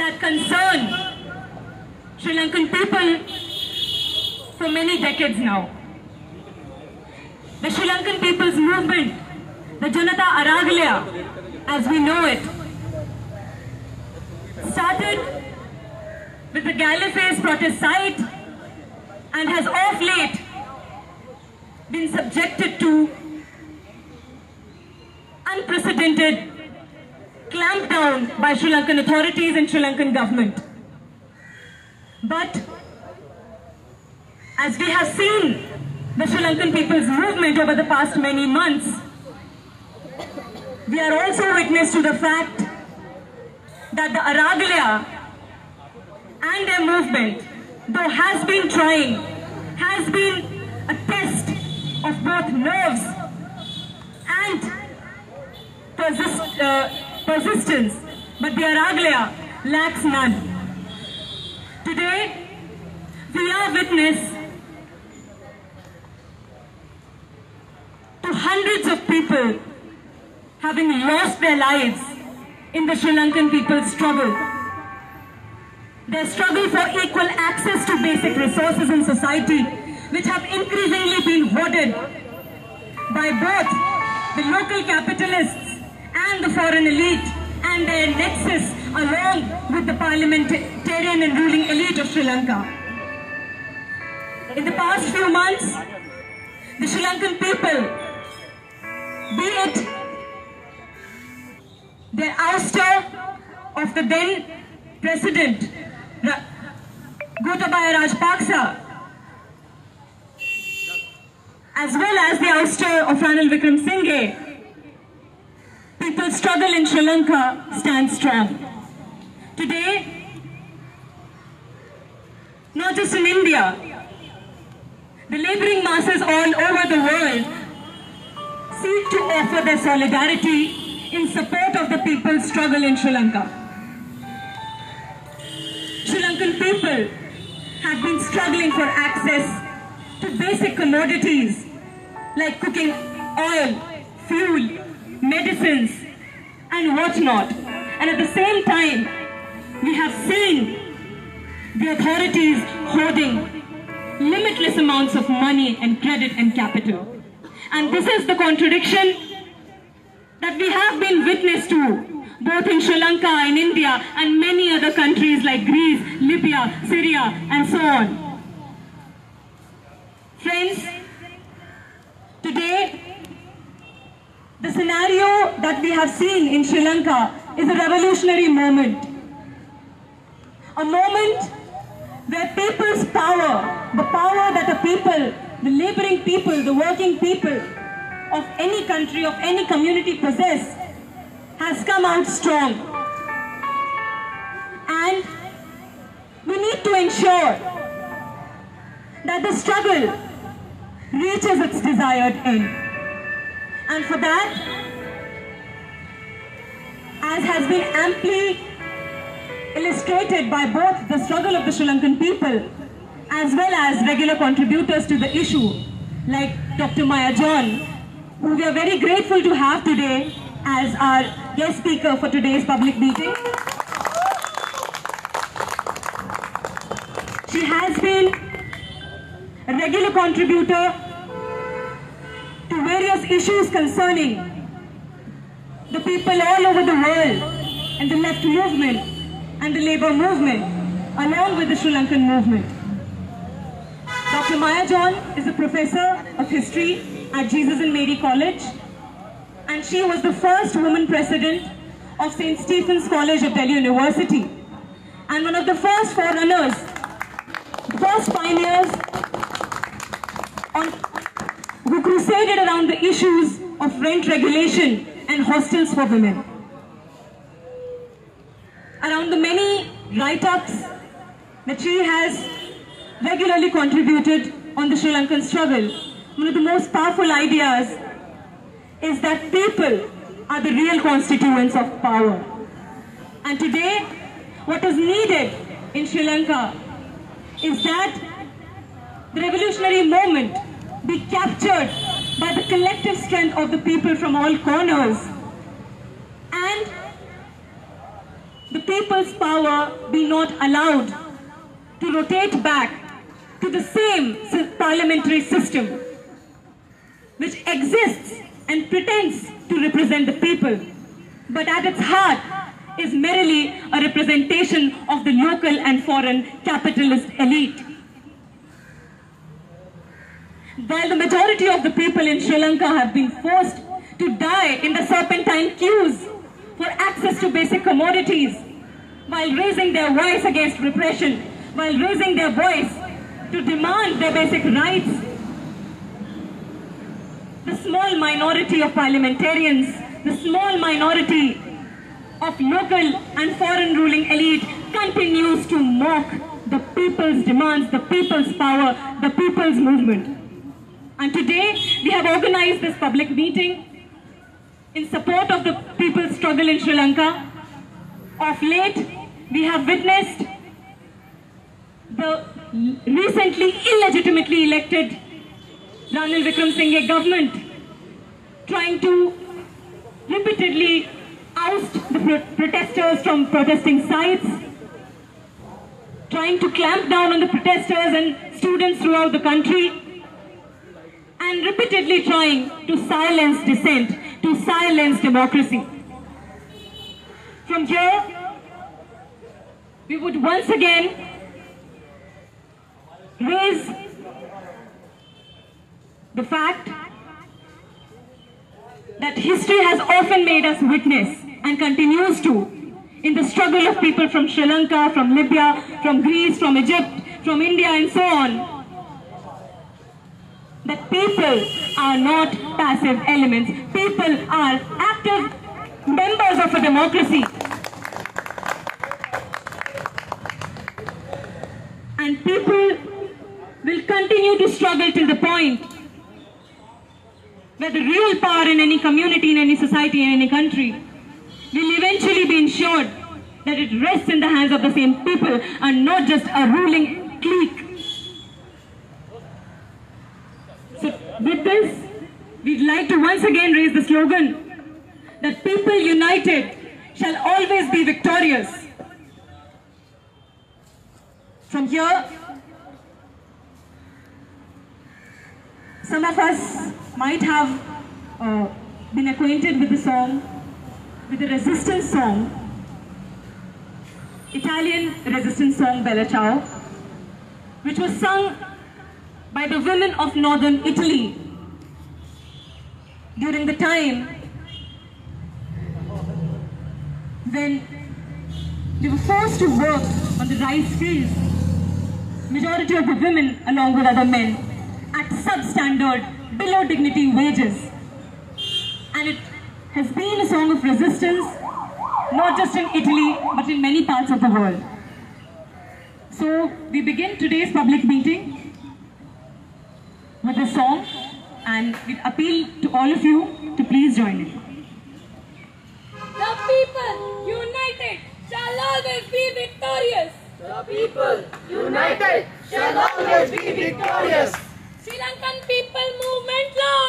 that concern Sri Lankan people for many decades now. The Sri Lankan people's movement, the Janata Aragalaya, as we know it, started with the Galle Face protest site and has of late been subjected to unprecedented clampdown by Sri Lankan authorities and Sri Lankan government. But as we have seen the Sri Lankan people's movement over the past many months, we are also witness to the fact that the Aragalaya and their movement, though has been trying, has been a test of both nerves and persist, uh, persistence, but the Aragalaya lacks none. Today, we are witness to hundreds of people having lost their lives in the Sri Lankan people's struggle. Their struggle for equal access to basic resources in society, which have increasingly been hoarded by both the local capitalists and the foreign elite and their nexus along with the parliamentarian and ruling elite of Sri Lanka. In the past few months, the Sri Lankan people, be it the ouster of the then president, Ra- Gotabaya Rajapaksa, as well as the ouster of Ranil Wickremesinghe, people's struggle in Sri Lanka stands strong. Today, not just in India, the laboring masses all over the world seek to offer their solidarity in support of the people's struggle in Sri Lanka. Sri Lankan people have been struggling for access to basic commodities like cooking oil, fuel, medicines, and whatnot. And at the same time, we have seen the authorities hoarding limitless amounts of money and credit and capital. And this is the contradiction that we have been witness to both in Sri Lanka, in India, and many other countries like Greece, Libya, Syria, and so on. Friends, today, the scenario that we have seen in Sri Lanka is a revolutionary moment. A moment where people's power, the power that the people, the laboring people, the working people of any country, of any community possess, has come out strong. And we need to ensure that the struggle reaches its desired end. And for that, as has been amply illustrated by both the struggle of the Sri Lankan people as well as regular contributors to the issue like Dr. Maya John, who we are very grateful to have today as our guest speaker for today's public meeting. She has been a regular contributor various issues concerning the people all over the world and the left movement and the labor movement along with the Sri Lankan movement. Dr. Maya John is a professor of history at Jesus and Mary College and she was the first woman president of St. Stephen's College of Delhi University and one of the first forerunners, first pioneers on, who crusaded around the issues of rent regulation and hostels for women. Around the many write-ups that she has regularly contributed on the Sri Lankan struggle, one of the most powerful ideas is that people are the real constituents of power. And today, what is needed in Sri Lanka is that the revolutionary moment be captured by the collective strength of the people from all corners and the people's power be not allowed to rotate back to the same parliamentary system which exists and pretends to represent the people, but at its heart is merely a representation of the local and foreign capitalist elite. While the majority of the people in Sri Lanka have been forced to die in the serpentine queues for access to basic commodities, while raising their voice against repression, while raising their voice to demand their basic rights, the small minority of parliamentarians, the small minority of local and foreign ruling elite continues to mock the people's demands, the people's power, the people's movement. And today we have organized this public meeting in support of the people's struggle in Sri Lanka. Of late, we have witnessed the recently illegitimately elected Ranil Wickremesinghe government trying to repeatedly oust the pro- protesters from protesting sites, trying to clamp down on the protesters and students throughout the country, and repeatedly trying to silence dissent, to silence democracy. From here, we would once again raise the fact that history has often made us witness and continues to in the struggle of people from Sri Lanka, from Libya, from Greece, from Egypt, from India and so on. That people are not passive elements. People are active members of a democracy. And people will continue to struggle till the point where the real power in any community, in any society, in any country will eventually be ensured that it rests in the hands of the same people and not just a ruling clique. So with this, we'd like to once again raise the slogan that people united shall always be victorious. From here, some of us might have uh, been acquainted with the song, with the resistance song, Italian resistance song Bella Ciao, which was sung by the women of northern Italy during the time when they were forced to work on the rice fields. Majority of the women, along with other men, at substandard, below dignity wages. And it has been a song of resistance, not just in Italy, but in many parts of the world. So we begin today's public meeting with a song and we appeal to all of you to please join in. The people united shall always be victorious. The people united shall always be victorious. Sri Lankan people movement long